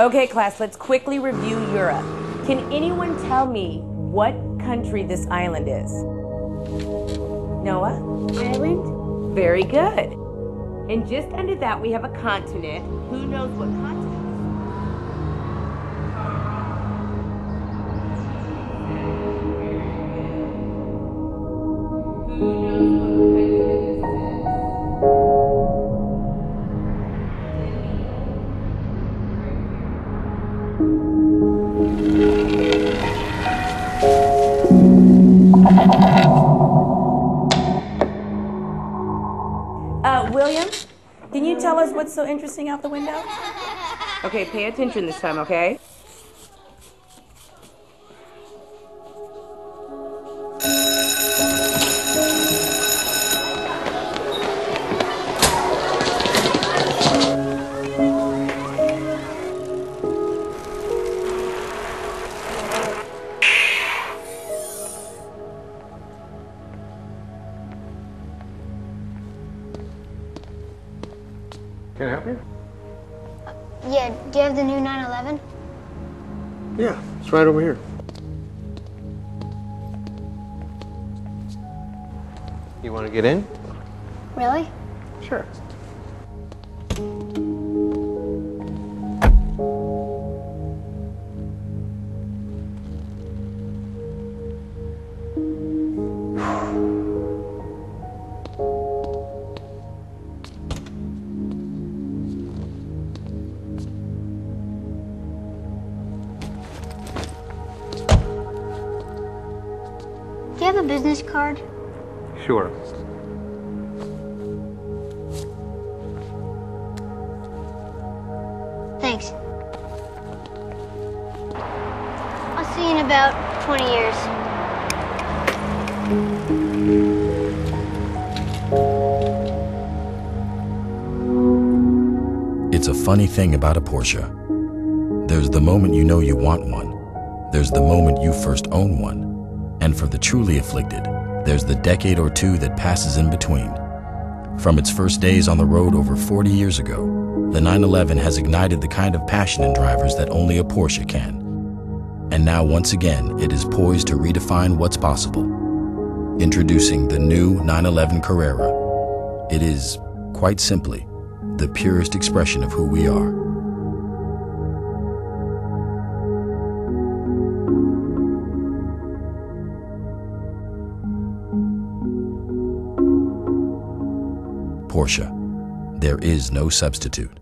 Okay, class, let's quickly review Europe. Can anyone tell me what country this island is? Noah? Ireland? Very good. And just under that, we have a continent. Who knows what continent? Uh, William, can you tell us what's so interesting out the window? Okay, pay attention this time, okay? Can I help you? Yeah, do you have the new 911? Yeah, it's right over here. You want to get in? Really? Sure. Do you have a business card? Sure. Thanks. I'll see you in about 20 years. It's a funny thing about a Porsche. There's the moment you know you want one. There's the moment you first own one. And for the truly afflicted, there's the decade or two that passes in between. From its first days on the road over 40 years ago, the 911 has ignited the kind of passion in drivers that only a Porsche can. And now once again, it is poised to redefine what's possible. Introducing the new 911 Carrera. It is, quite simply, the purest expression of who we are. Porsche. There is no substitute.